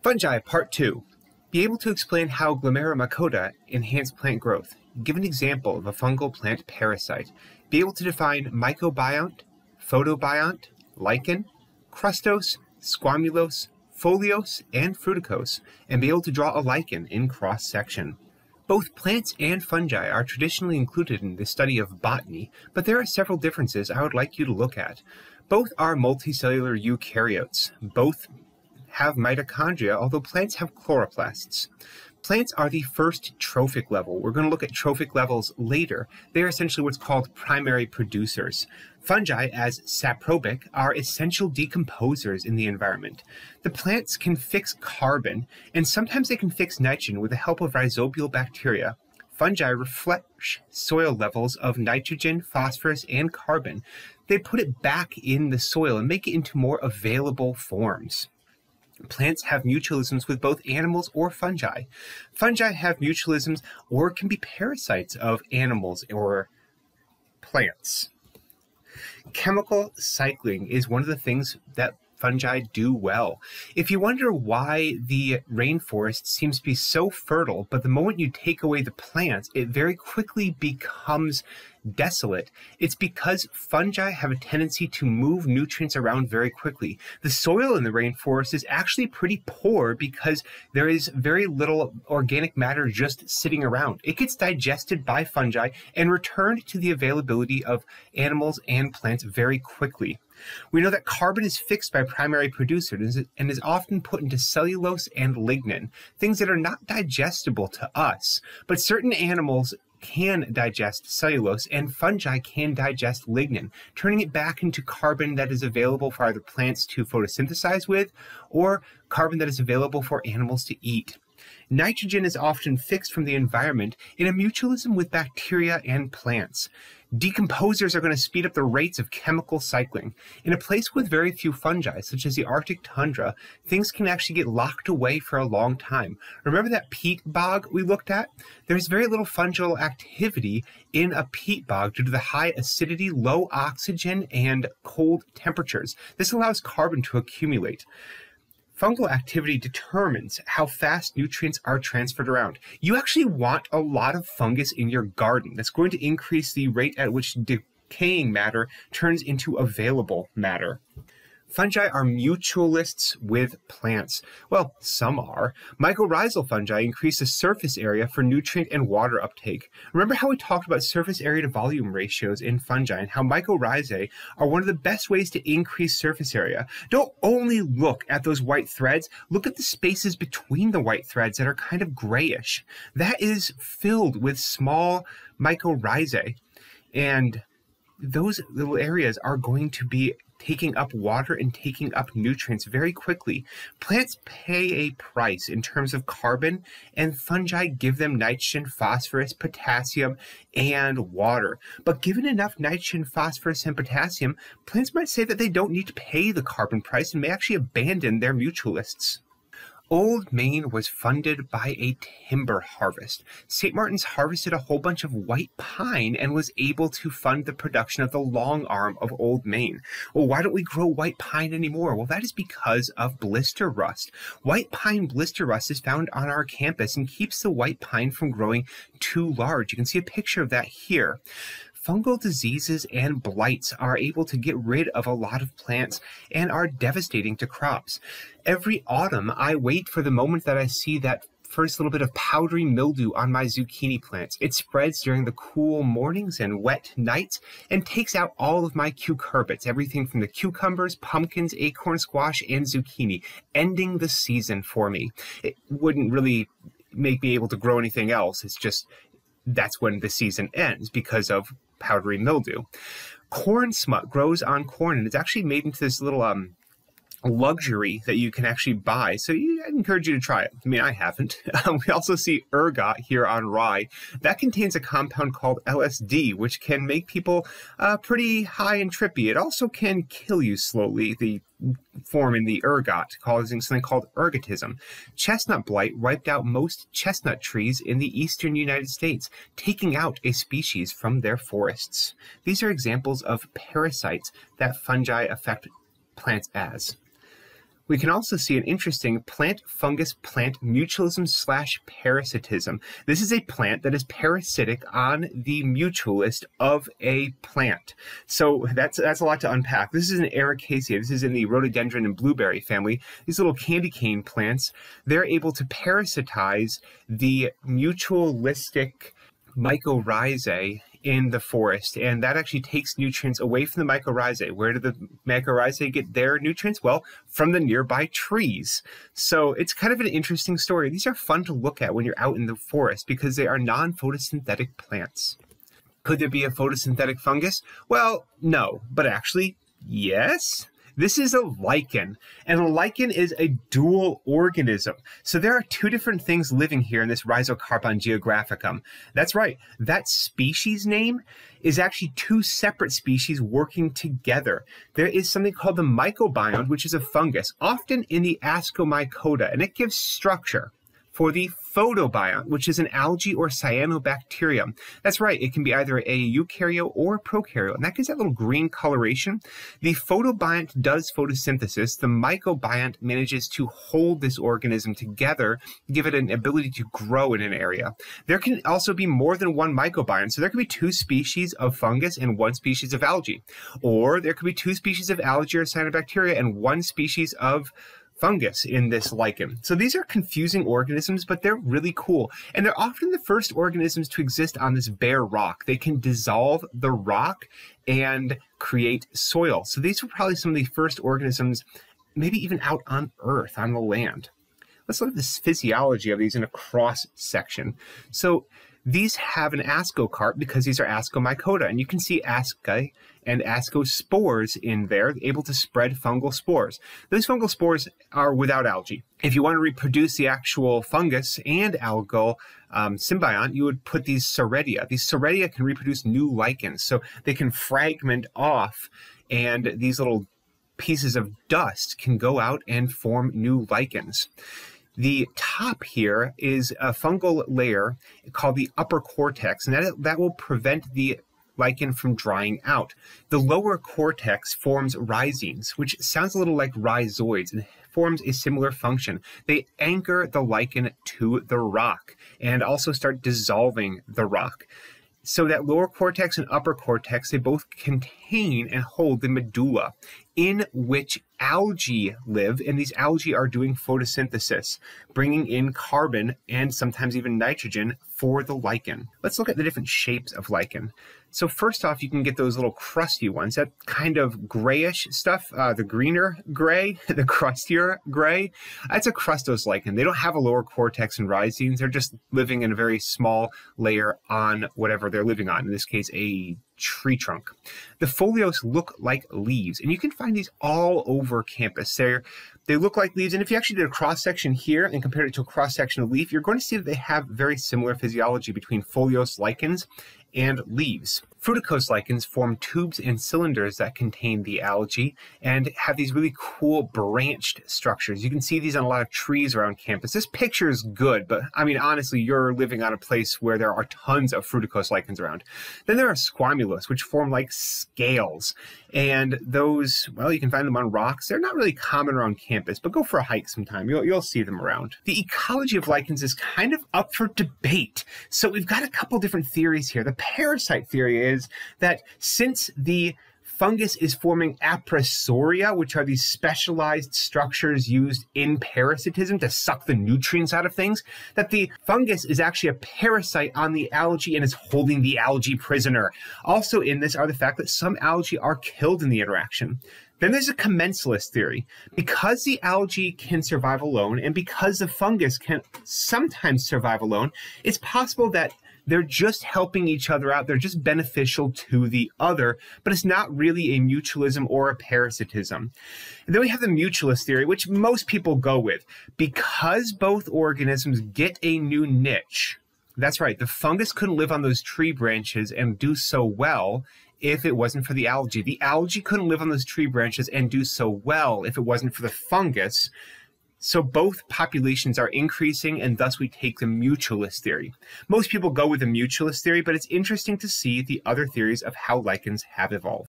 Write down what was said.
Fungi, Part 2. Be able to explain how Glomeromycota enhance plant growth. Give an example of a fungal plant parasite. Be able to define mycobiont, photobiont, lichen, crustose, squamulose, foliose, and fruticose, and be able to draw a lichen in cross-section. Both plants and fungi are traditionally included in the study of botany, but there are several differences I would like you to look at. Both are multicellular eukaryotes. Both have mitochondria, although plants have chloroplasts. Plants are the first trophic level. We're going to look at trophic levels later. They are essentially what's called primary producers. Fungi, as saprobic, are essential decomposers in the environment. The plants can fix carbon, and sometimes they can fix nitrogen with the help of rhizobial bacteria. Fungi refresh soil levels of nitrogen, phosphorus, and carbon. They put it back in the soil and make it into more available forms. Plants have mutualisms with both animals or fungi. Fungi have mutualisms or can be parasites of animals or plants. Chemical cycling is one of the things that fungi do well. If you wonder why the rainforest seems to be so fertile, but the moment you take away the plants, it very quickly becomes desolate, it's because fungi have a tendency to move nutrients around very quickly. The soil in the rainforest is actually pretty poor because there is very little organic matter just sitting around. It gets digested by fungi and returned to the availability of animals and plants very quickly. We know that carbon is fixed by primary producers and is often put into cellulose and lignin, things that are not digestible to us, but certain animals can digest cellulose and fungi can digest lignin, turning it back into carbon that is available for either plants to photosynthesize with or carbon that is available for animals to eat. Nitrogen is often fixed from the environment in a mutualism with bacteria and plants. Decomposers are going to speed up the rates of chemical cycling. In a place with very few fungi, such as the Arctic tundra, things can actually get locked away for a long time. Remember that peat bog we looked at? There's very little fungal activity in a peat bog due to the high acidity, low oxygen, and cold temperatures. This allows carbon to accumulate. Fungal activity determines how fast nutrients are transferred around. You actually want a lot of fungus in your garden. That's going to increase the rate at which decaying matter turns into available matter. Fungi are mutualists with plants. Well, some are. Mycorrhizal fungi increase the surface area for nutrient and water uptake. Remember how we talked about surface area to volume ratios in fungi and how mycorrhizae are one of the best ways to increase surface area. Don't only look at those white threads, look at the spaces between the white threads that are kind of grayish. That is filled with small mycorrhizae. And those little areas are going to be taking up water and taking up nutrients very quickly. Plants pay a price in terms of carbon, and fungi give them nitrogen, phosphorus, potassium, and water. But given enough nitrogen, phosphorus, and potassium, plants might say that they don't need to pay the carbon price and may actually abandon their mutualists. Old Main was funded by a timber harvest. St. Martin's harvested a whole bunch of white pine and was able to fund the production of the long arm of Old Main. Well, why don't we grow white pine anymore? Well, that is because of blister rust. White pine blister rust is found on our campus and keeps the white pine from growing too large. You can see a picture of that here fungal diseases and blights are able to get rid of a lot of plants and are devastating to crops. Every autumn, I wait for the moment that I see that first little bit of powdery mildew on my zucchini plants. It spreads during the cool mornings and wet nights and takes out all of my cucurbits, everything from the cucumbers, pumpkins, acorn squash, and zucchini, ending the season for me. It wouldn't really make me able to grow anything else. It's just that's when the season ends because of powdery mildew. Corn smut grows on corn and it's actually made into this little um, luxury that you can actually buy. So I encourage you to try it. I mean, I haven't. Um, we also see ergot here on rye. That contains a compound called LSD, which can make people uh, pretty high and trippy. It also can kill you slowly. The form in the ergot, causing something called ergotism. Chestnut blight wiped out most chestnut trees in the eastern United States, taking out a species from their forests. These are examples of parasites that fungi affect plants as. We can also see an interesting plant-fungus plant mutualism slash parasitism. This is a plant that is parasitic on the mutualist of a plant. So that's that's a lot to unpack. This is an Ericaceae. This is in the rhododendron and blueberry family. These little candy cane plants, they're able to parasitize the mutualistic mycorrhizae in the forest, and that actually takes nutrients away from the mycorrhizae. Where do the mycorrhizae get their nutrients? Well, from the nearby trees. So it's kind of an interesting story. These are fun to look at when you're out in the forest because they are non photosynthetic plants. Could there be a photosynthetic fungus? Well, no, but actually, yes. This is a lichen, and a lichen is a dual organism. So there are two different things living here in this Rhizocarpon geographicum. That's right, that species name is actually two separate species working together. There is something called the mycobiont, which is a fungus, often in the Ascomycota, and it gives structure for the photobiont, which is an algae or cyanobacterium. That's right, it can be either a eukaryote or prokaryote, and that gives that little green coloration. The photobiont does photosynthesis. The mycobiont manages to hold this organism together, give it an ability to grow in an area. There can also be more than one mycobiont, so there could be two species of fungus and one species of algae. Or there could be two species of algae or cyanobacteria and one species of fungus in this lichen. So these are confusing organisms, but they're really cool. And they're often the first organisms to exist on this bare rock. They can dissolve the rock and create soil. So these were probably some of the first organisms, maybe even out on Earth, on the land. Let's look at this physiology of these in a cross section. So these have an ascocarp because these are ascomycota, and you can see asci and ascospores in there, able to spread fungal spores. Those fungal spores are without algae. If you want to reproduce the actual fungus and algal um, symbiont, you would put these soredia. These soredia can reproduce new lichens, so they can fragment off, and these little pieces of dust can go out and form new lichens. The top here is a fungal layer called the upper cortex, and that, that will prevent the lichen from drying out. The lower cortex forms rhizines, which sounds a little like rhizoids and forms a similar function. They anchor the lichen to the rock and also start dissolving the rock. So that lower cortex and upper cortex, they both contain and hold the medulla in which algae live, and these algae are doing photosynthesis, bringing in carbon and sometimes even nitrogen for the lichen. Let's look at the different shapes of lichen. So first off, you can get those little crusty ones, that kind of grayish stuff, uh, the greener gray, the crustier gray. That's a crustose lichen. They don't have a lower cortex and rhizines. They're just living in a very small layer on whatever they're living on, in this case, a tree trunk. The foliose look like leaves, and you can find these all over campus. They're, they look like leaves, and if you actually did a cross section here and compared it to a cross section of leaf, you're going to see that they have very similar physiology between foliose, lichens and leaves. Fruticose lichens form tubes and cylinders that contain the algae and have these really cool branched structures. You can see these on a lot of trees around campus. This picture is good, but I mean, honestly, you're living on a place where there are tons of fruticose lichens around. Then there are squamulose, which form like scales. And those, well, you can find them on rocks. They're not really common around campus, but go for a hike sometime. You'll, you'll see them around. The ecology of lichens is kind of up for debate. So we've got a couple different theories here. The parasite theory is that since the fungus is forming appressoria, which are these specialized structures used in parasitism to suck the nutrients out of things, that the fungus is actually a parasite on the algae and is holding the algae prisoner. Also in this are the fact that some algae are killed in the interaction. Then there's a commensalist theory. Because the algae can survive alone and because the fungus can sometimes survive alone, it's possible that they're just helping each other out. They're just beneficial to the other, but it's not really a mutualism or a parasitism. And then we have the mutualist theory, which most people go with. Because both organisms get a new niche, that's right, the fungus couldn't live on those tree branches and do so well if it wasn't for the algae. The algae couldn't live on those tree branches and do so well if it wasn't for the fungus. So both populations are increasing, and thus we take the mutualist theory. Most people go with the mutualist theory, but it's interesting to see the other theories of how lichens have evolved.